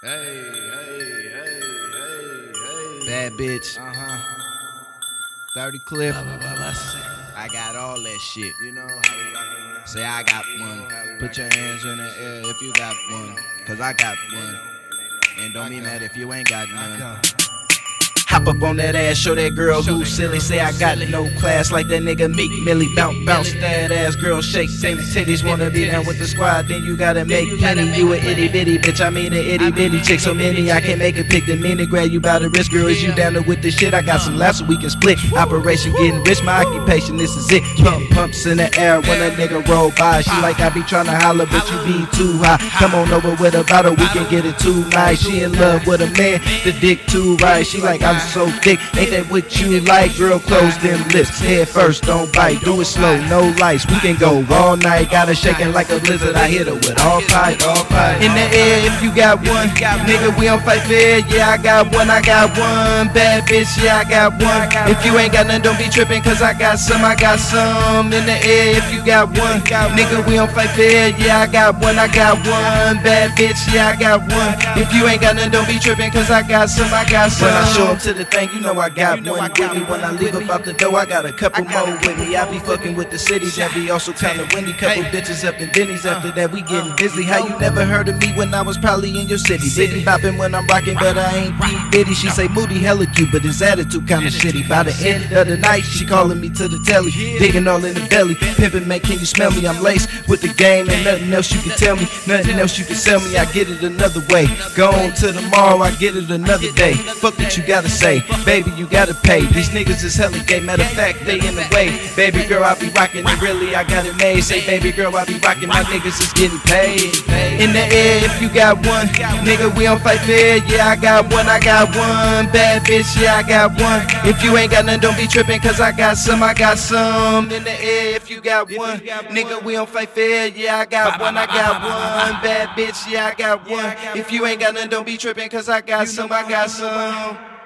Hey, hey, hey, hey, hey. Bad bitch. Uh huh. 30 clip. I got all that shit. You know how Say I got one. Put your hands in the air if you got one. Cause I got one. And don't be mad if you ain't got none. Hop up on that ass, show that girl who silly. Say I got no class like that nigga Meek Millie. Bounce, bounce that ass, girl shake. Same titties, wanna be down with the squad, then you gotta make plenty. You a itty bitty bitch, I mean a itty bitty chick. So many, I can't make a pick. The minute grab you by the wrist, girl. Is you down there with the shit? I got some laughs so we can split. Operation getting rich, my occupation, this is it. Pump pumps in the air when a nigga roll by. She like I be tryna holler, but you be too high. Come on over with a bottle, we can get it too nice. She in love with a man, the dick too right. She like I'm so thick, ain't that what you like? Girl, close them lips. Head first, don't bite. Do it slow, no lights. We can go all night. Got her shaking like a blizzard. I hit her with all fight, all fight. In the air, if you got one, nigga, we don't fight fair. Yeah, I got one, I got one. Bad bitch, yeah, I got one. If you ain't got none, don't be tripping, cause I got some, I got some. In the air, if you got one, nigga, we don't fight fair. Yeah, I got one, I got one. Bad bitch, yeah, I got one. If you ain't got none, don't be tripping, cause I got some, I got some. When I show up to the thing, you know I got one with me. When I leave up out the door, I got a couple more with me. I be fucking with the city, that be also kinda windy. Couple bitches up in Denny's after that, we getting busy. How you never heard of me when I was probably in your city? Biggie bopping when I'm rocking, but I ain't bitty. She say Moody hella cute, but his attitude kinda shitty. By the end of the night, she calling me to the telly, digging all in the belly. Pimpin', man, can you smell me? I'm laced with the game, and nothing else you can tell me, nothing else you can sell me. I get it another way. Go on to tomorrow, I get it another day. Fuck what you gotta say, baby, you gotta pay. These niggas is hella gay, matter of fact, they in the way. Baby girl, I be rocking it, really, I got it made. Say, baby girl, I be rocking, my niggas is getting paid. In the air, if you got one, nigga, we don't fight fair. Yeah, I got one, I got one. Bad bitch, yeah, I got one. If you ain't got none, don't be tripping, cause I got some, I got some. In the air, if you got one, nigga, we don't fight fair. Yeah, I got one, I got one. Bad bitch, yeah, I got one. If you ain't got none, don't be tripping, cause I got some, I got some.